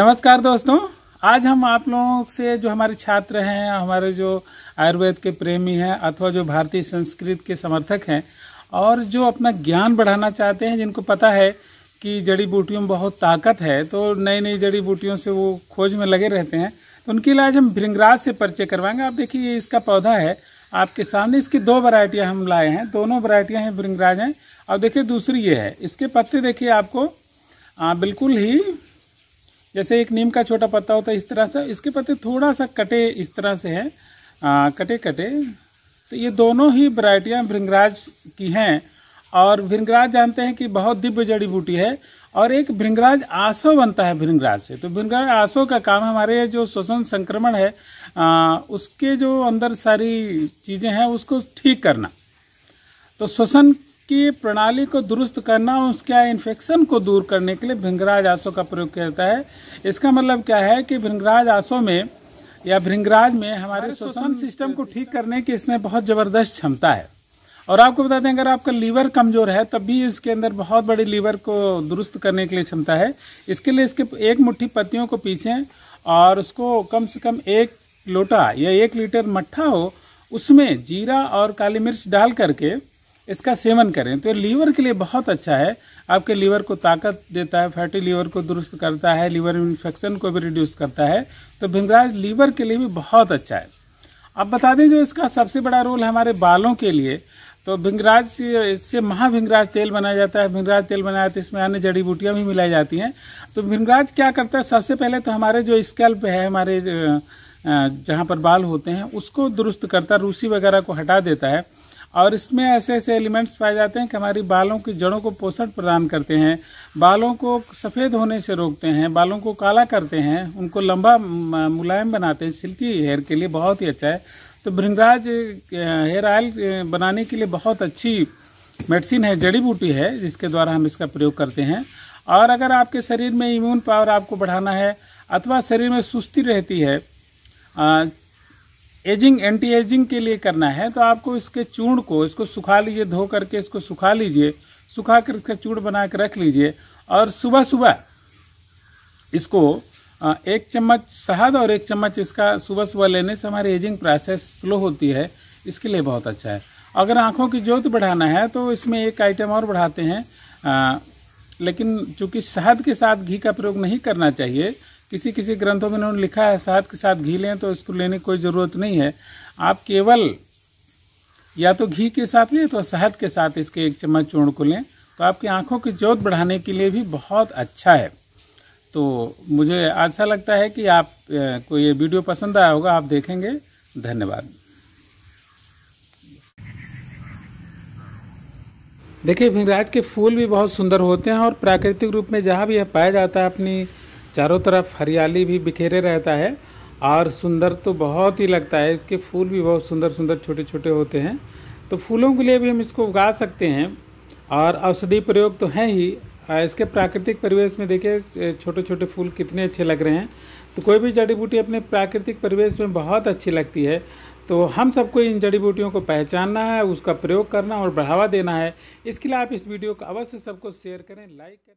नमस्कार दोस्तों आज हम आप लोगों से जो हमारे छात्र हैं हमारे जो आयुर्वेद के प्रेमी हैं अथवा जो भारतीय संस्कृत के समर्थक हैं और जो अपना ज्ञान बढ़ाना चाहते हैं जिनको पता है कि जड़ी बूटियों में बहुत ताकत है तो नई नई जड़ी बूटियों से वो खोज में लगे रहते हैं। तो उनके लिए आज हम भृंगराज से परिचय करवाएँगे। आप देखिए ये इसका पौधा है। आपके सामने इसकी दो वरायटियाँ हम लाए हैं। दोनों वरायटियाँ हैं भृंगराज हैं। और देखिए दूसरी ये है। इसके पत्ते देखिए आपको। आ, बिल्कुल ही जैसे एक नीम का छोटा पत्ता होता है इस तरह से इसके पत्ते थोड़ा सा कटे इस तरह से है। कटे कटे तो ये दोनों ही वरायटियाँ भृंगराज की हैं। और भृंगराज जानते हैं कि बहुत दिव्य जड़ी बूटी है और एक भृंगराज आसो बनता है भृंगराज से। तो भृंगराज आसो का काम हमारे जो श्वसन संक्रमण है आ, उसके जो अंदर सारी चीज़ें हैं उसको ठीक करना। तो श्वसन की प्रणाली को दुरुस्त करना और उसके इन्फेक्शन को दूर करने के लिए भृंगराज आसो का प्रयोग किया जाता है। इसका मतलब क्या है कि भृंगराज आसो में या भृंगराज में हमारे श्वसन सिस्टम को ठीक करने की इसमें बहुत ज़बरदस्त क्षमता है। और आपको बता दें अगर आपका लीवर कमज़ोर है तब भी इसके अंदर बहुत बड़ी लीवर को दुरुस्त करने के लिए क्षमता है। इसके लिए इसके एक मुट्ठी पत्तियों को पीसें और उसको कम से कम एक लोटा या एक लीटर मट्ठा हो उसमें जीरा और काली मिर्च डाल करके इसका सेवन करें। तो लीवर के लिए बहुत अच्छा है। आपके लीवर को ताकत देता है, फैटी लीवर को दुरुस्त करता है, लीवर इन्फेक्शन को भी रिड्यूस करता है। तो भिंगराज लीवर के लिए भी बहुत अच्छा है। अब बता दें जो इसका सबसे बड़ा रोल है हमारे बालों के लिए तो भिंगराज इससे महाभिंगराज तेल बनाया जाता है। भिंगराज तेल बनाया है, इसमें अन्य जड़ी बूटियाँ भी मिलाई जाती हैं। तो भिंगराज क्या करता है? सबसे पहले तो हमारे जो स्कैल्प है, हमारे जहाँ पर बाल होते हैं, उसको दुरुस्त करता है, रूसी वगैरह को हटा देता है। और इसमें ऐसे ऐसे एलिमेंट्स पाए जाते हैं कि हमारी बालों की जड़ों को पोषण प्रदान करते हैं, बालों को सफ़ेद होने से रोकते हैं, बालों को काला करते हैं, उनको लंबा मुलायम बनाते हैं, सिल्की हेयर के लिए बहुत ही अच्छा है। तो भृंगराज हेयर ऑयल बनाने के लिए बहुत अच्छी मेडिसिन है, जड़ी बूटी है, जिसके द्वारा हम इसका प्रयोग करते हैं। और अगर आपके शरीर में इम्यून पावर आपको बढ़ाना है, अथवा शरीर में सुस्ती रहती है एजिंग एंटी एजिंग के लिए करना है तो आपको इसके चूर्ण को इसको सुखा लीजिए धो करके इसको सुखा लीजिए सुखा कर इसका चूर्ण बना कर रख लीजिए और सुबह सुबह इसको एक चम्मच शहद और एक चम्मच इसका सुबह सुबह लेने से हमारी एजिंग प्रोसेस स्लो होती है इसके लिए बहुत अच्छा है। अगर आँखों की ज्योत बढ़ाना है तो इसमें एक आइटम और बढ़ाते हैं आ, लेकिन चूँकि शहद के साथ घी का प्रयोग नहीं करना चाहिए किसी किसी ग्रंथों में उन्होंने लिखा है शहद के साथ घी लें तो इसको लेने की कोई ज़रूरत नहीं है। आप केवल या तो घी के साथ लें तो शहद के साथ इसके एक चम्मच चूर्ण को लें तो आपकी आँखों की जोत बढ़ाने के लिए भी बहुत अच्छा है। तो मुझे अच्छा लगता है कि आप को ये वीडियो पसंद आया होगा, आप देखेंगे। धन्यवाद। देखिए भिंगराज के फूल भी बहुत सुंदर होते हैं और प्राकृतिक रूप में जहाँ भी यह पाया जाता है अपनी चारों तरफ़ हरियाली भी बिखेरे रहता है। और सुंदर तो बहुत ही लगता है। इसके फूल भी बहुत सुंदर सुंदर छोटे छोटे होते हैं। तो फूलों के लिए भी हम इसको उगा सकते हैं। और औषधि प्रयोग तो हैं ही। इसके प्राकृतिक परिवेश में देखिए छोटे छोटे फूल कितने अच्छे लग रहे हैं। तो कोई भी जड़ी बूटी अपने प्राकृतिक परिवेश में बहुत अच्छी लगती है। तो हम सबको इन जड़ी बूटियों को पहचानना है, उसका प्रयोग करना और बढ़ावा देना है। इसके लिए आप इस वीडियो को अवश्य सबको शेयर करें, लाइक करें।